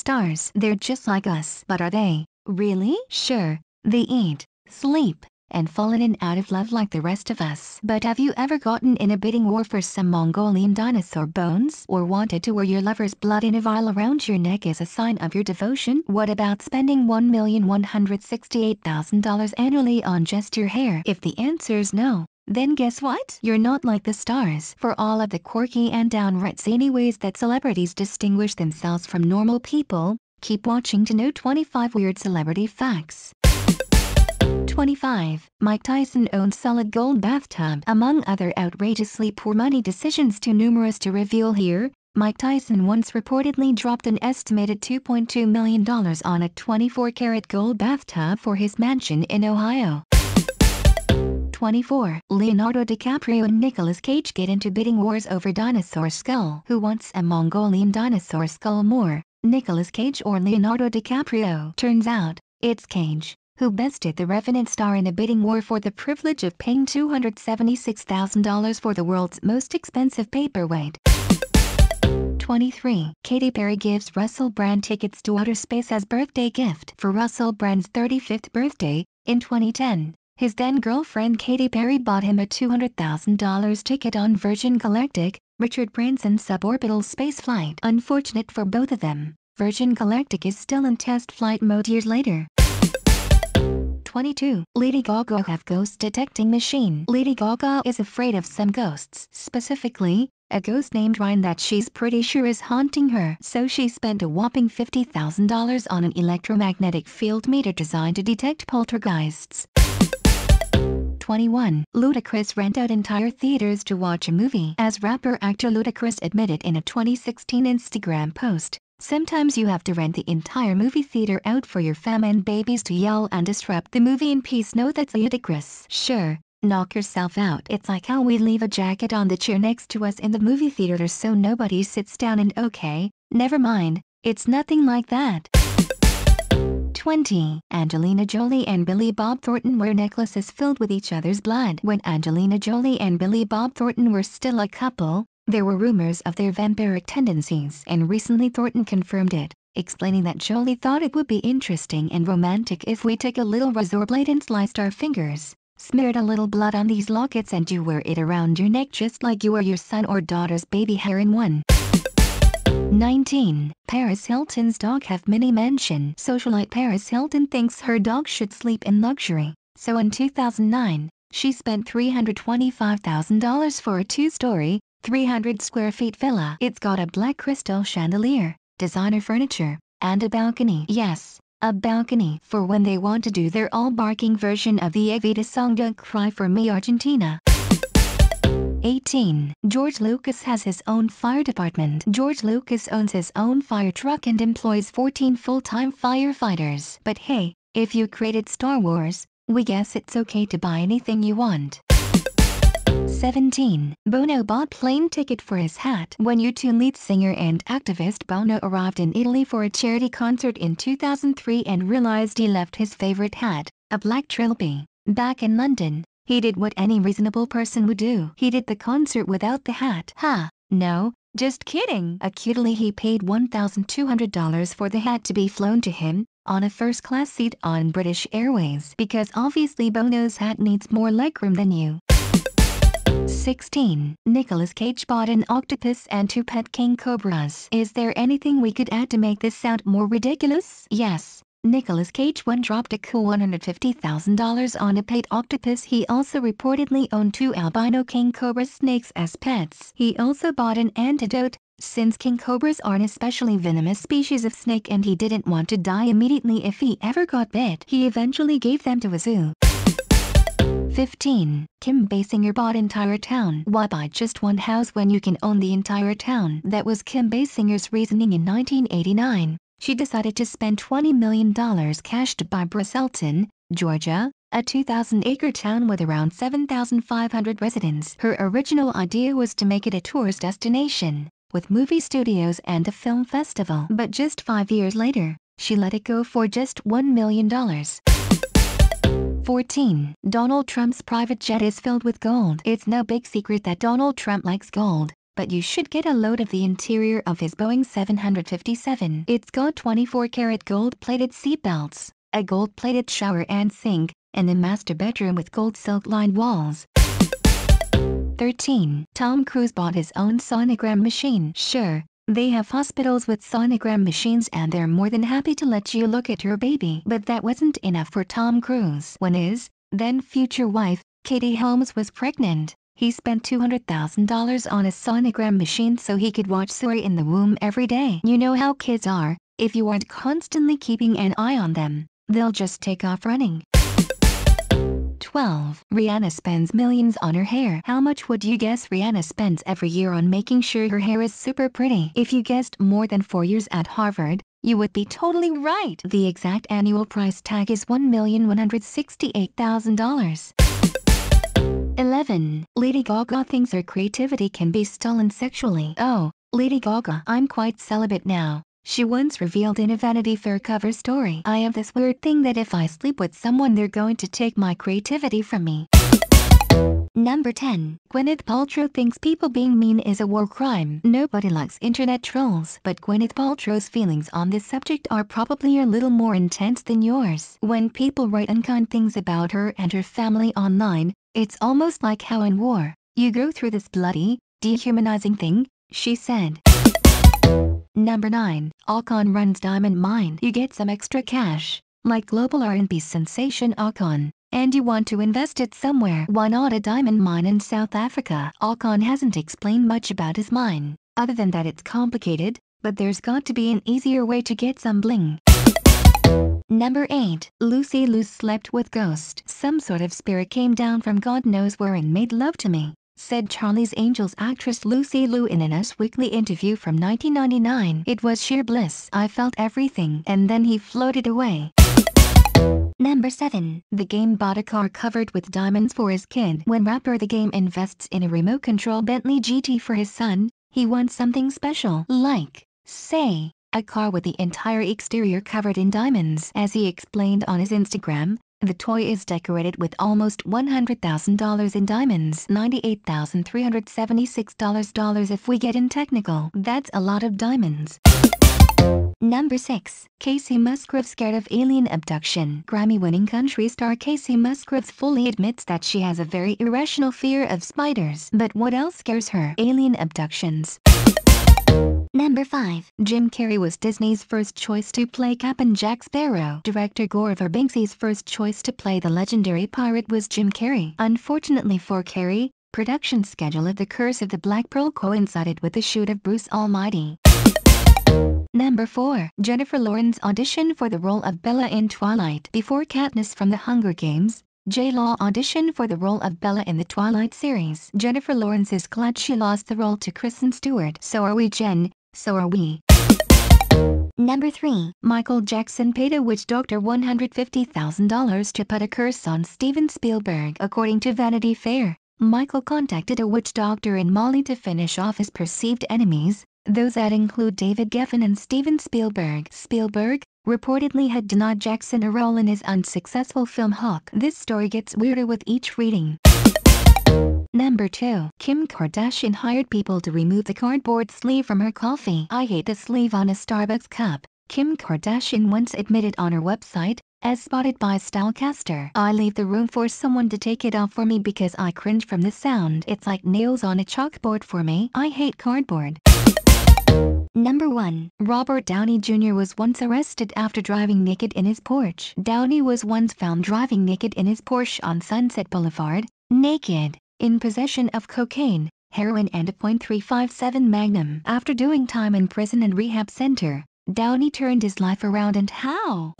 Stars. They're just like us. But are they? Really? Sure. They eat, sleep, and fall in and out of love like the rest of us. But have you ever gotten in a bidding war for some Mongolian dinosaur bones? Or wanted to wear your lover's blood in a vial around your neck as a sign of your devotion? What about spending $1,168,000 annually on just your hair? If the answer's no, then guess what? You're not like the stars. For all of the quirky and downright zany ways that celebrities distinguish themselves from normal people, keep watching to know 25 weird celebrity facts. 25. Mike Tyson owns solid gold bathtub. Among other outrageously poor money decisions too numerous to reveal here, Mike Tyson once reportedly dropped an estimated $2.2 million on a 24-karat gold bathtub for his mansion in Ohio. 24. Leonardo DiCaprio and Nicolas Cage get into bidding wars over dinosaur skull. Who wants a Mongolian dinosaur skull more, Nicolas Cage or Leonardo DiCaprio? Turns out, it's Cage who bested the Revenant star in a bidding war for the privilege of paying $276,000 for the world's most expensive paperweight. 23. Katy Perry gives Russell Brand tickets to outer space as birthday gift for Russell Brand's 35th birthday, in 2010. His then-girlfriend Katy Perry bought him a $200,000 ticket on Virgin Galactic, Richard Branson's suborbital spaceflight. Unfortunate for both of them, Virgin Galactic is still in test flight mode years later. 22. Lady Gaga have ghost detecting machine. Lady Gaga is afraid of some ghosts. Specifically, a ghost named Ryan that she's pretty sure is haunting her. So she spent a whopping $50,000 on an electromagnetic field meter designed to detect poltergeists. 21. Ludacris rent out entire theaters to watch a movie. As rapper-actor Ludacris admitted in a 2016 Instagram post, Sometimes you have to rent the entire movie theater out for your fam and babies to yell and disrupt the movie in peace. No, that's ludicrous. Sure, knock yourself out. It's like how we leave a jacket on the chair next to us in the movie theater so nobody sits down and okay, never mind, it's nothing like that. 20. Angelina Jolie and Billy Bob Thornton wear necklaces filled with each other's blood. When Angelina Jolie and Billy Bob Thornton were still a couple, there were rumors of their vampiric tendencies and recently Thornton confirmed it, explaining that Jolie thought it would be interesting and romantic if we took a little razor blade and sliced our fingers, smeared a little blood on these lockets and you wear it around your neck just like you wear your son or daughter's baby hair in one. 19. Paris Hilton's dog have mini mansion. Socialite Paris Hilton thinks her dog should sleep in luxury, so in 2009, she spent $325,000 for a two-story, 300 square feet villa. It's got a black crystal chandelier, designer furniture, and a balcony. Yes, a balcony for when they want to do their all-barking version of the Evita song Don't Cry For Me Argentina. 18. George Lucas has his own fire department. George Lucas owns his own fire truck and employs 14 full-time firefighters. But hey, if you created Star Wars, we guess it's okay to buy anything you want. 17. Bono bought plane ticket for his hat. When U2 lead singer and activist Bono arrived in Italy for a charity concert in 2003 and realized he left his favorite hat, a black trilby, back in London, he did what any reasonable person would do. He did the concert without the hat. Ha, no, just kidding. Acutely he paid $1,200 for the hat to be flown to him, on a first-class seat on British Airways because obviously Bono's hat needs more legroom than you. 16. Nicolas Cage bought an octopus and two pet king cobras. Is there anything we could add to make this sound more ridiculous? Yes. Nicolas Cage one dropped a cool $150,000 on a pet octopus. He also reportedly owned two albino king cobra snakes as pets. He also bought an antidote, since king cobras are an especially venomous species of snake and he didn't want to die immediately if he ever got bit. He eventually gave them to a zoo. 15. Kim Basinger bought entire town. Why buy just one house when you can own the entire town? That was Kim Basinger's reasoning in 1989. She decided to spend $20 million cash to buy Braselton, Georgia, a 2,000-acre town with around 7,500 residents. Her original idea was to make it a tourist destination, with movie studios and a film festival. But just five years later, she let it go for just $1 million. 14. Donald Trump's private jet is filled with gold. It's no big secret that Donald Trump likes gold. But you should get a load of the interior of his Boeing 757. It's got 24 karat gold-plated seatbelts, a gold-plated shower and sink, and a master bedroom with gold silk-lined walls. 13. Tom Cruise bought his own sonogram machine. Sure, they have hospitals with sonogram machines and they're more than happy to let you look at your baby. But that wasn't enough for Tom Cruise. When his, then future wife, Katie Holmes was pregnant, he spent $200,000 on a sonogram machine so he could watch Suri in the womb every day. You know how kids are, if you aren't constantly keeping an eye on them, they'll just take off running. 12. Rihanna spends millions on her hair. How much would you guess Rihanna spends every year on making sure her hair is super pretty? If you guessed more than 4 years at Harvard, you would be totally right. The exact annual price tag is $1,168,000. 11. Lady Gaga thinks her creativity can be stolen sexually. Oh, Lady Gaga, I'm quite celibate now. She once revealed in a Vanity Fair cover story. I have this weird thing that if I sleep with someone they're going to take my creativity from me. Number 10. Gwyneth Paltrow thinks people being mean is a war crime. Nobody likes internet trolls, but Gwyneth Paltrow's feelings on this subject are probably a little more intense than yours. When people write unkind things about her and her family online, it's almost like how in war, you go through this bloody, dehumanizing thing, she said. Number 9. Akon runs diamond mine. You get some extra cash, like global R&B sensation Akon, and you want to invest it somewhere. Why not a diamond mine in South Africa? Akon hasn't explained much about his mine, other than that it's complicated, but there's got to be an easier way to get some bling. Number 8. Lucy Liu slept with ghost. Some sort of spirit came down from God knows where and made love to me said Charlie's Angels actress Lucy Liu in an Us Weekly interview from 1999. It was sheer bliss. I felt everything. And then he floated away. Number 7. The Game bought a car covered with diamonds for his kid. When rapper The Game invests in a remote control Bentley GT for his son, he wants something special. Like, say, a car with the entire exterior covered in diamonds. As he explained on his Instagram, the toy is decorated with almost $100,000 in diamonds. $98,376 if we get in technical. That's a lot of diamonds. Number 6. Kacey Musgrave scared of alien abduction. Grammy-winning country star Kacey Musgrave fully admits that she has a very irrational fear of spiders. But what else scares her? Alien abductions. Number 5. Jim Carrey was Disney's first choice to play Captain Jack Sparrow. Director Gore Verbinski's first choice to play the legendary pirate was Jim Carrey. Unfortunately for Carrey, production schedule of The Curse of the Black Pearl coincided with the shoot of Bruce Almighty. Number 4. Jennifer Lawrence auditioned for the role of Bella in Twilight. Before Katniss from The Hunger Games, J-Law auditioned for the role of Bella in the Twilight series. Jennifer Lawrence is glad she lost the role to Kristen Stewart. So are we Jen, so are we. Number 3. Michael Jackson paid a witch doctor $150,000 to put a curse on Steven Spielberg. According to Vanity Fair, Michael contacted a witch doctor in Mali to finish off his perceived enemies, those that include David Geffen and Steven Spielberg. Spielberg, reportedly had denied Jackson a role in his unsuccessful film Hook. This story gets weirder with each reading. Number 2. Kim Kardashian hired people to remove the cardboard sleeve from her coffee. I hate the sleeve on a Starbucks cup. Kim Kardashian once admitted on her website, as spotted by Stylecaster. I leave the room for someone to take it off for me because I cringe from the sound. It's like nails on a chalkboard for me. I hate cardboard. Number 1. Robert Downey Jr. was once arrested after driving naked in his Porsche. Downey was once found driving naked in his Porsche on Sunset Boulevard, naked in possession of cocaine, heroin and a .357 Magnum. After doing time in prison and rehab center, Downey turned his life around and how?